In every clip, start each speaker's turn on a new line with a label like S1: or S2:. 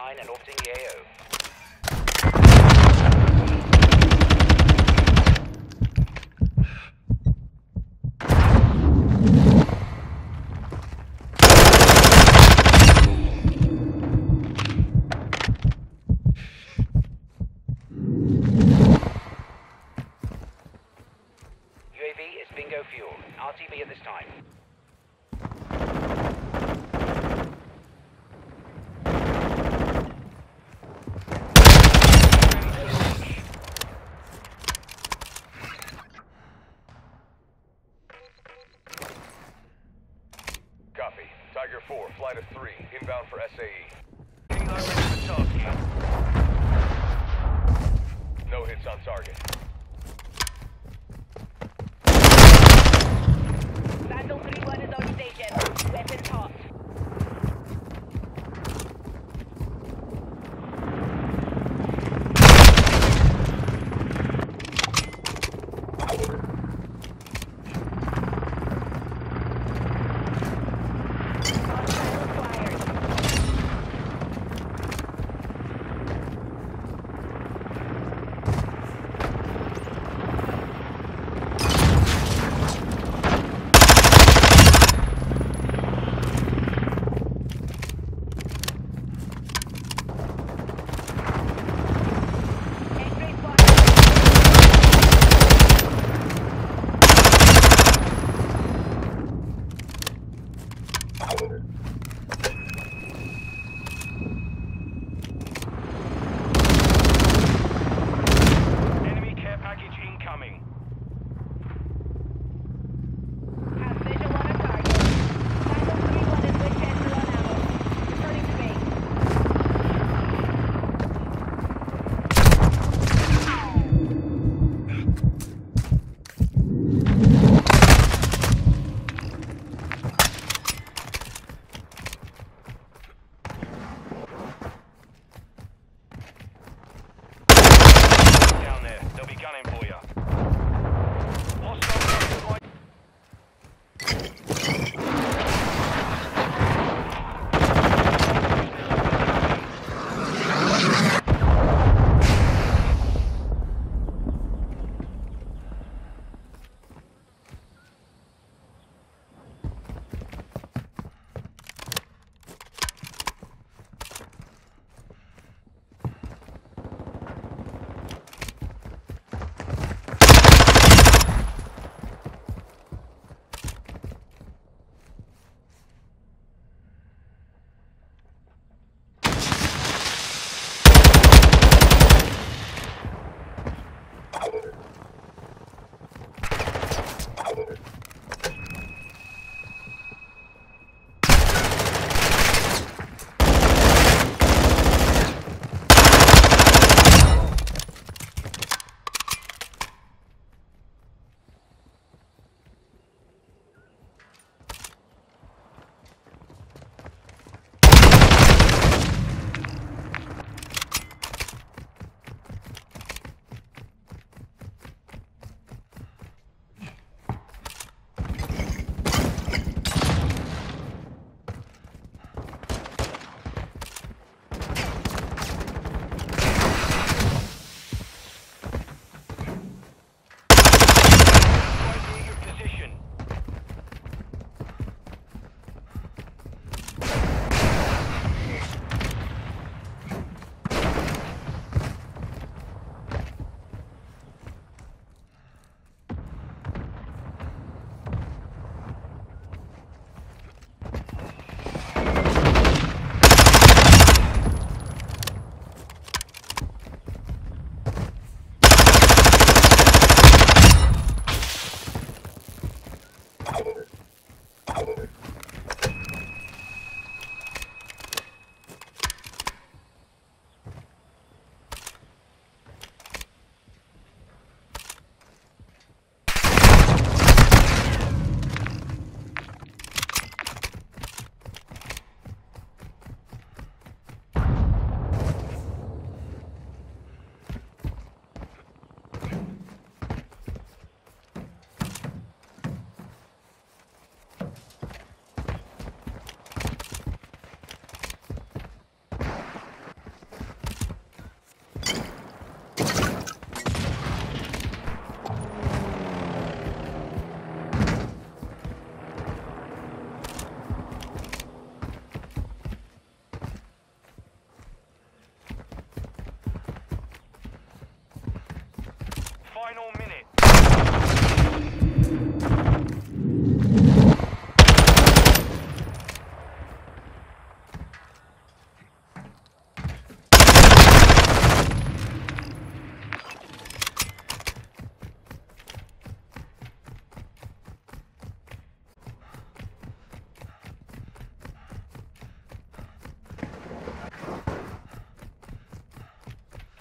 S1: online
S2: and orbiting the AO.
S3: flight three, inbound for SAE.
S1: Ping Island Satowski.
S3: No hits on target.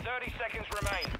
S1: 30 seconds remain.